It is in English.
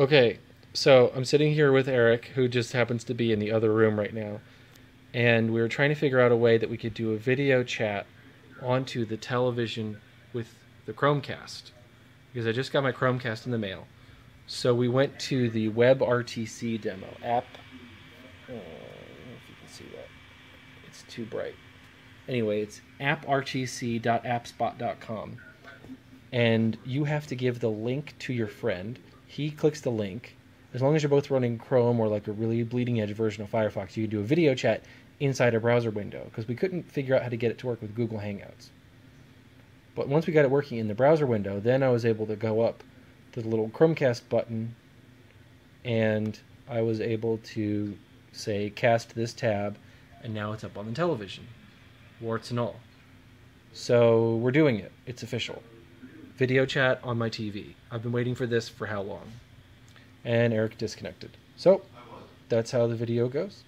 Okay, so I'm sitting here with Eric, who just happens to be in the other room right now, and we were trying to figure out a way that we could do a video chat onto the television with the Chromecast because I just got my Chromecast in the mail. So we went to the WebRTC demo app. Uh, know if you can see that. It's too bright. Anyway, it's apprtc.appspot.com. And you have to give the link to your friend. He clicks the link. As long as you're both running Chrome or like a really bleeding edge version of Firefox, you can do a video chat inside a browser window because we couldn't figure out how to get it to work with Google Hangouts. But once we got it working in the browser window, then I was able to go up to the little Chromecast button and I was able to say cast this tab and now it's up on the television. Warts and all. So we're doing it. It's official. Video chat on my TV. I've been waiting for this for how long? And Eric disconnected. So that's how the video goes.